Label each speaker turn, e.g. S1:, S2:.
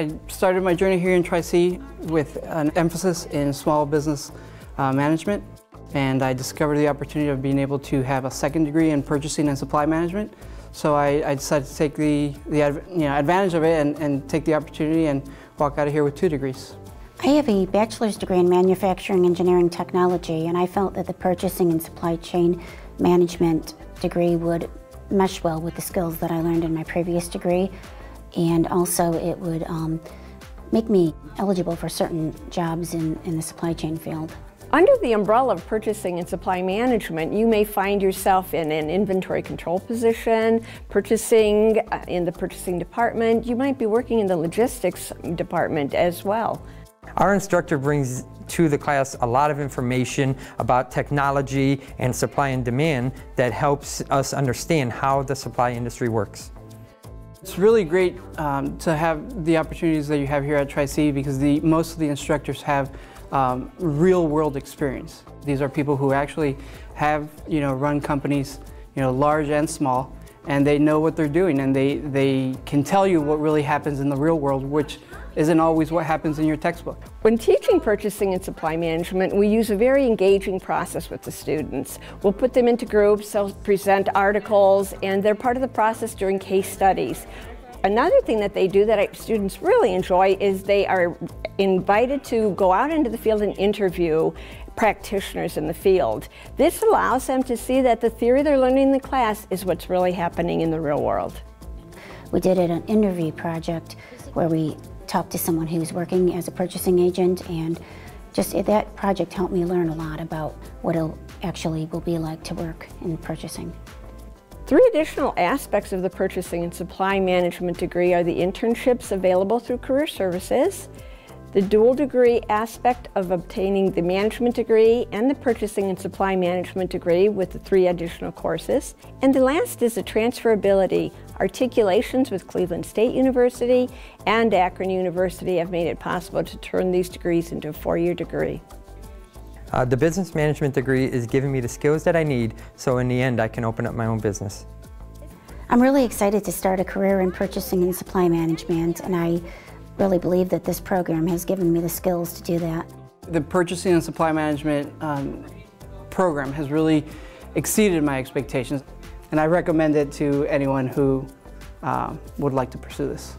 S1: I started my journey here in Tri-C with an emphasis in small business uh, management and I discovered the opportunity of being able to have a second degree in purchasing and supply management. So I, I decided to take the, the you know, advantage of it and, and take the opportunity and walk out of here with two degrees.
S2: I have a bachelor's degree in manufacturing engineering technology and I felt that the purchasing and supply chain management degree would mesh well with the skills that I learned in my previous degree and also it would um, make me eligible for certain jobs in, in the supply chain field.
S3: Under the umbrella of purchasing and supply management, you may find yourself in an inventory control position, purchasing uh, in the purchasing department. You might be working in the logistics department as well.
S4: Our instructor brings to the class a lot of information about technology and supply and demand that helps us understand how the supply industry works.
S1: It's really great um, to have the opportunities that you have here at Tri-C because the, most of the instructors have um, real world experience. These are people who actually have, you know, run companies, you know, large and small, and they know what they're doing and they, they can tell you what really happens in the real world, which isn't always what happens in your textbook.
S3: When teaching purchasing and supply management, we use a very engaging process with the students. We'll put them into groups, they'll present articles, and they're part of the process during case studies. Another thing that they do that I, students really enjoy is they are invited to go out into the field and interview practitioners in the field. This allows them to see that the theory they're learning in the class is what's really happening in the real world.
S2: We did an interview project where we talked to someone who's working as a purchasing agent and just that project helped me learn a lot about what it actually will be like to work in purchasing.
S3: Three additional aspects of the purchasing and supply management degree are the internships available through Career Services, the dual degree aspect of obtaining the management degree and the purchasing and supply management degree with the three additional courses, and the last is the transferability. Articulations with Cleveland State University and Akron University have made it possible to turn these degrees into a four-year degree.
S4: Uh, the business management degree is giving me the skills that I need so in the end I can open up my own business.
S2: I'm really excited to start a career in purchasing and supply management and I really believe that this program has given me the skills to do that.
S1: The purchasing and supply management um, program has really exceeded my expectations and I recommend it to anyone who uh, would like to pursue this.